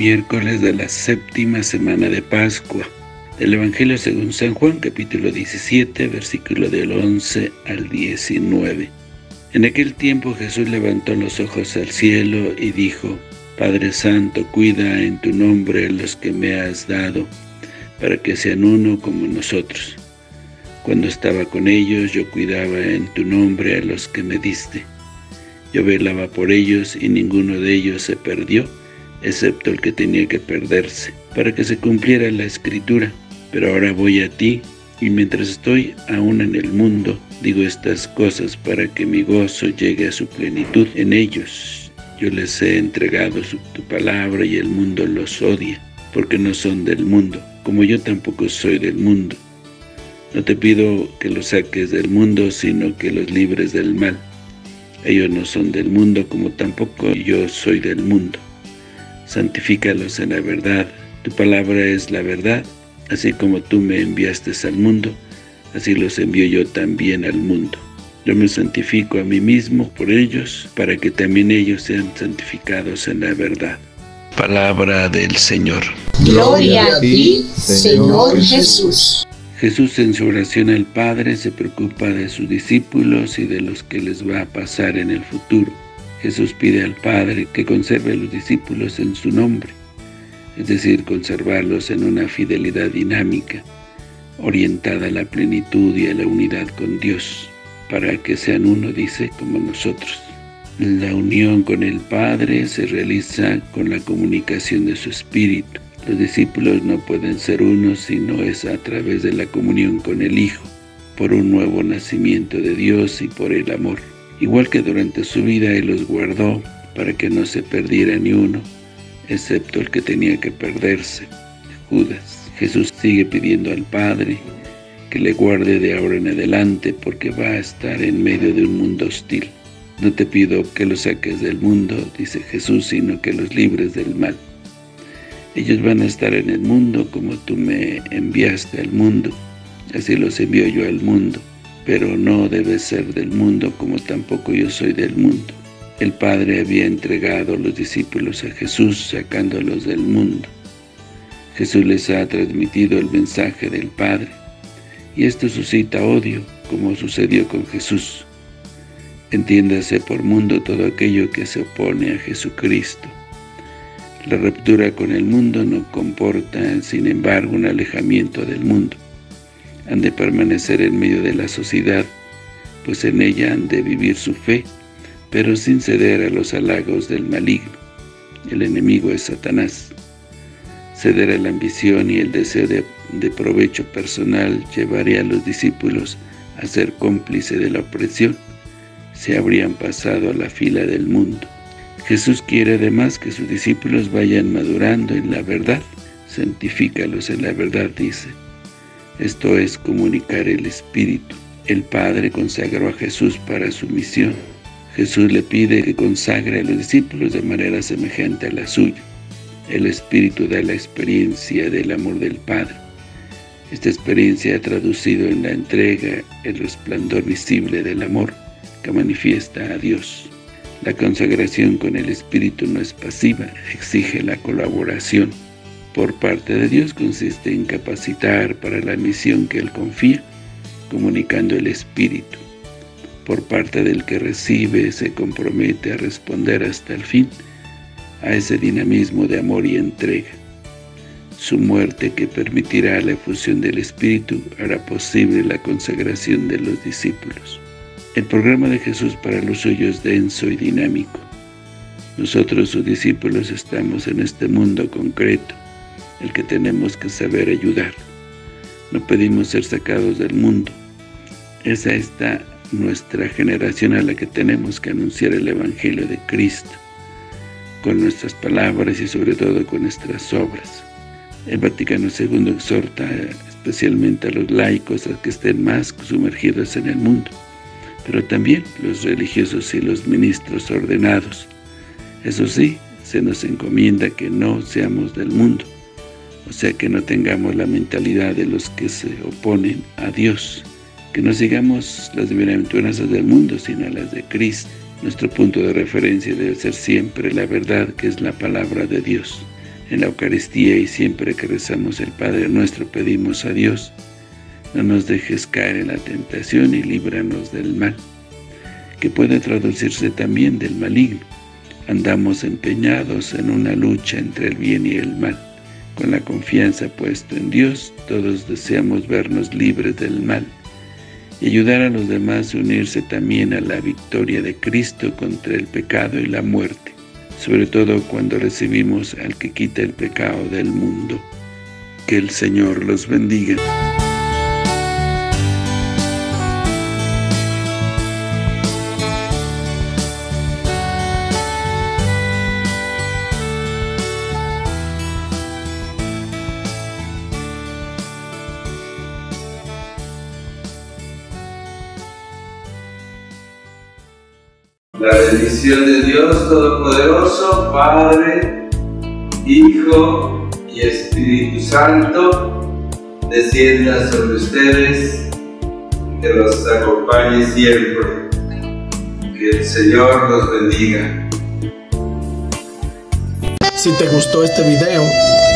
miércoles de la séptima semana de Pascua. Del Evangelio según San Juan, capítulo 17, versículo del 11 al 19. En aquel tiempo Jesús levantó los ojos al cielo y dijo, Padre Santo, cuida en tu nombre a los que me has dado, para que sean uno como nosotros. Cuando estaba con ellos, yo cuidaba en tu nombre a los que me diste. Yo velaba por ellos y ninguno de ellos se perdió, excepto el que tenía que perderse, para que se cumpliera la Escritura. Pero ahora voy a ti, y mientras estoy aún en el mundo, digo estas cosas para que mi gozo llegue a su plenitud en ellos. Yo les he entregado tu palabra y el mundo los odia, porque no son del mundo, como yo tampoco soy del mundo. No te pido que los saques del mundo, sino que los libres del mal. Ellos no son del mundo, como tampoco yo soy del mundo santifícalos en la verdad. Tu palabra es la verdad, así como tú me enviaste al mundo, así los envío yo también al mundo. Yo me santifico a mí mismo por ellos, para que también ellos sean santificados en la verdad. Palabra del Señor. Gloria a ti, Señor Jesús. Jesús en su oración al Padre se preocupa de sus discípulos y de los que les va a pasar en el futuro. Jesús pide al Padre que conserve a los discípulos en su nombre, es decir, conservarlos en una fidelidad dinámica, orientada a la plenitud y a la unidad con Dios, para que sean uno, dice, como nosotros. La unión con el Padre se realiza con la comunicación de su Espíritu. Los discípulos no pueden ser uno si no es a través de la comunión con el Hijo, por un nuevo nacimiento de Dios y por el amor. Igual que durante su vida Él los guardó para que no se perdiera ni uno, excepto el que tenía que perderse, Judas. Jesús sigue pidiendo al Padre que le guarde de ahora en adelante porque va a estar en medio de un mundo hostil. No te pido que los saques del mundo, dice Jesús, sino que los libres del mal. Ellos van a estar en el mundo como tú me enviaste al mundo, así los envío yo al mundo pero no debe ser del mundo como tampoco yo soy del mundo. El Padre había entregado los discípulos a Jesús sacándolos del mundo. Jesús les ha transmitido el mensaje del Padre, y esto suscita odio, como sucedió con Jesús. Entiéndase por mundo todo aquello que se opone a Jesucristo. La ruptura con el mundo no comporta, sin embargo, un alejamiento del mundo han de permanecer en medio de la sociedad, pues en ella han de vivir su fe, pero sin ceder a los halagos del maligno. El enemigo es Satanás. Ceder a la ambición y el deseo de, provecho personal llevaría a los discípulos a ser cómplice de la opresión. Se habrían pasado a la fila del mundo. Jesús quiere además que sus discípulos vayan madurando en la verdad. Santifícalos en la verdad, dice esto es comunicar el Espíritu. El Padre consagró a Jesús para su misión. Jesús le pide que consagre a los discípulos de manera semejante a la suya. El Espíritu da la experiencia del amor del Padre. Esta experiencia ha traducido en la entrega el resplandor visible del amor que manifiesta a Dios. La consagración con el Espíritu no es pasiva, exige la colaboración por parte de Dios consiste en capacitar para la misión que Él confía, comunicando el Espíritu. Por parte del que recibe, se compromete a responder hasta el fin a ese dinamismo de amor y entrega. Su muerte, que permitirá la efusión del Espíritu, hará posible la consagración de los discípulos. El programa de Jesús para los suyos es denso y dinámico. Nosotros, sus discípulos, estamos en este mundo concreto, el que tenemos que saber ayudar. No pedimos ser sacados del mundo. Es esta nuestra generación a la que tenemos que anunciar el Evangelio de Cristo, con nuestras palabras y sobre todo con nuestras obras. El Vaticano II exhorta especialmente a los laicos a que estén más sumergidos en el mundo, pero también los religiosos y los ministros ordenados. Eso sí, se nos encomienda que no seamos del mundo, o sea, que no tengamos la mentalidad de los que se oponen a Dios. Que no sigamos las bienaventuranzas del mundo, sino las de Cristo. Nuestro punto de referencia debe ser siempre la verdad, que es la palabra de Dios. En la Eucaristía y siempre que rezamos el Padre Nuestro pedimos a Dios, no nos dejes caer en la tentación y líbranos del mal, que puede traducirse también del maligno. Andamos empeñados en una lucha entre el bien y el mal. Con la confianza puesta en Dios, todos deseamos vernos libres del mal y ayudar a los demás a unirse también a la victoria de Cristo contra el pecado y la muerte, sobre todo cuando recibimos al que quita el pecado del mundo. Que el Señor los bendiga. La bendición de Dios Todopoderoso, Padre, Hijo y Espíritu Santo, descienda sobre ustedes, que los acompañe siempre. Que el Señor los bendiga. Si te gustó este video